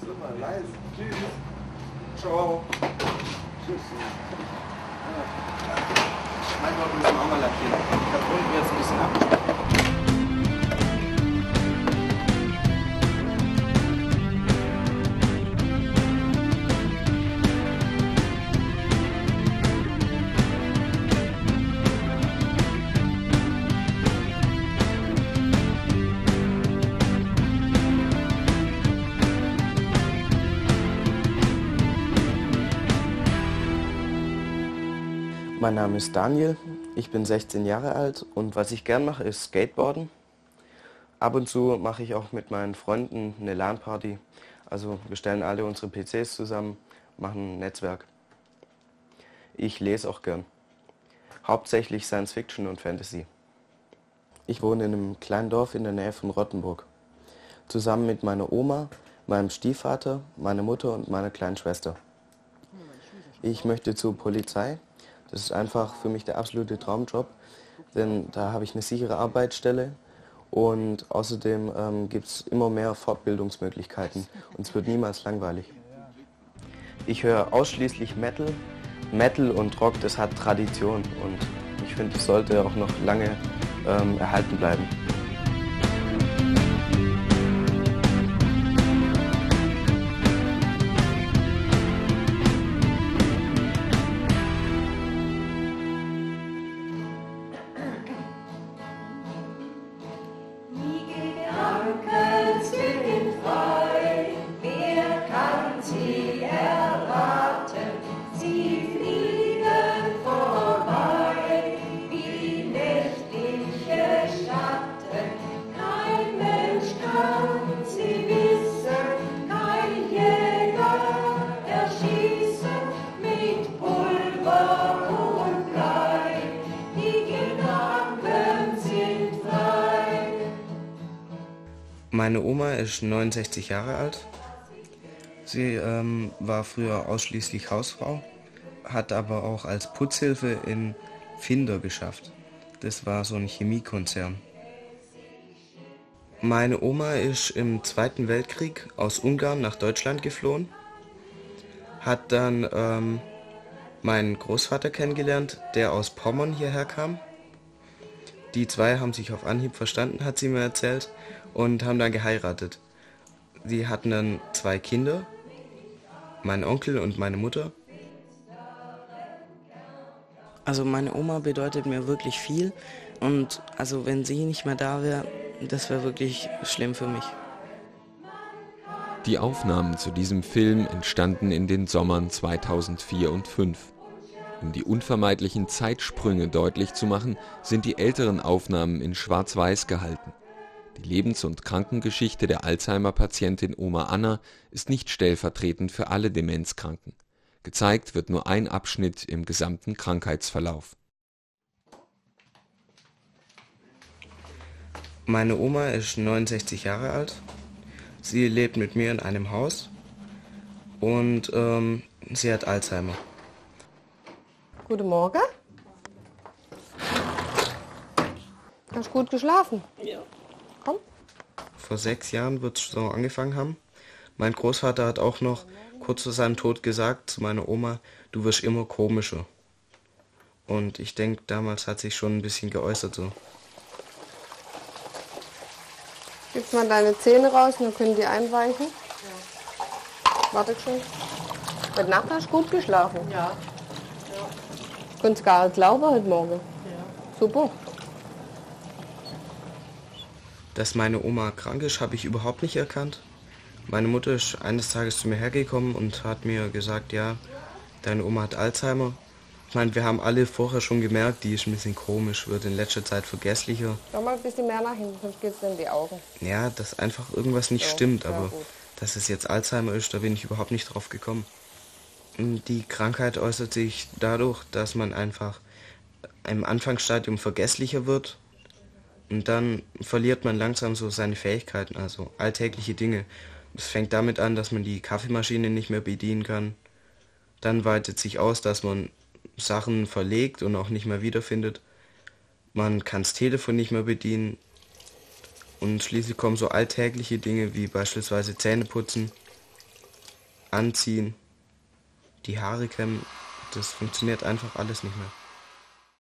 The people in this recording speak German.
Tschüss, immer leise. Tschüss. Ciao. Tschüss. Mein Gott, müssen wir auch mal lackieren. Da wir jetzt ein bisschen ab. Mein Name ist Daniel, ich bin 16 Jahre alt und was ich gern mache ist Skateboarden. Ab und zu mache ich auch mit meinen Freunden eine LAN-Party. Also wir stellen alle unsere PCs zusammen, machen ein Netzwerk. Ich lese auch gern. Hauptsächlich Science Fiction und Fantasy. Ich wohne in einem kleinen Dorf in der Nähe von Rottenburg. Zusammen mit meiner Oma, meinem Stiefvater, meiner Mutter und meiner kleinen Schwester. Ich möchte zur Polizei. Das ist einfach für mich der absolute Traumjob, denn da habe ich eine sichere Arbeitsstelle und außerdem ähm, gibt es immer mehr Fortbildungsmöglichkeiten und es wird niemals langweilig. Ich höre ausschließlich Metal. Metal und Rock, das hat Tradition und ich finde, es sollte auch noch lange ähm, erhalten bleiben. Meine Oma ist 69 Jahre alt. Sie ähm, war früher ausschließlich Hausfrau, hat aber auch als Putzhilfe in Finder geschafft. Das war so ein Chemiekonzern. Meine Oma ist im Zweiten Weltkrieg aus Ungarn nach Deutschland geflohen, hat dann ähm, meinen Großvater kennengelernt, der aus Pommern hierher kam. Die zwei haben sich auf Anhieb verstanden, hat sie mir erzählt, und haben dann geheiratet. Sie hatten dann zwei Kinder, mein Onkel und meine Mutter. Also meine Oma bedeutet mir wirklich viel und also wenn sie nicht mehr da wäre, das wäre wirklich schlimm für mich. Die Aufnahmen zu diesem Film entstanden in den Sommern 2004 und 2005. Um die unvermeidlichen Zeitsprünge deutlich zu machen, sind die älteren Aufnahmen in Schwarz-Weiß gehalten. Die Lebens- und Krankengeschichte der Alzheimer-Patientin Oma Anna ist nicht stellvertretend für alle Demenzkranken. Gezeigt wird nur ein Abschnitt im gesamten Krankheitsverlauf. Meine Oma ist 69 Jahre alt. Sie lebt mit mir in einem Haus und ähm, sie hat Alzheimer. Guten Morgen. Hast du gut geschlafen? Ja. Komm. Vor sechs Jahren wird es so angefangen haben. Mein Großvater hat auch noch kurz vor seinem Tod gesagt zu meiner Oma, du wirst immer komischer. Und ich denke, damals hat sich schon ein bisschen geäußert so. Gib mal deine Zähne raus, dann können die einweichen. Warte schon. Heute Nacht hast du gut geschlafen. Ja. Konntest gar nicht glauben heute Morgen. Ja. Super. Dass meine Oma krank ist, habe ich überhaupt nicht erkannt. Meine Mutter ist eines Tages zu mir hergekommen und hat mir gesagt, ja, deine Oma hat Alzheimer. Ich meine, wir haben alle vorher schon gemerkt, die ist ein bisschen komisch, wird in letzter Zeit vergesslicher. Schau mal ein bisschen mehr nach hinten, sonst geht's in die Augen. Ja, dass einfach irgendwas nicht Ja, stimmt, aber gut. dass es jetzt Alzheimer ist, da bin ich überhaupt nicht drauf gekommen. Und Die Krankheit äußert sich dadurch, dass man einfach im Anfangsstadium vergesslicher wird und dann verliert man langsam so seine Fähigkeiten, also alltägliche Dinge. Es fängt damit an, dass man die Kaffeemaschine nicht mehr bedienen kann. Dann weitet sich aus, dass man Sachen verlegt und auch nicht mehr wiederfindet. Man kann das Telefon nicht mehr bedienen. Und schließlich kommen so alltägliche Dinge wie beispielsweise Zähneputzen. anziehen, die Haare kämmen, das funktioniert einfach alles nicht mehr.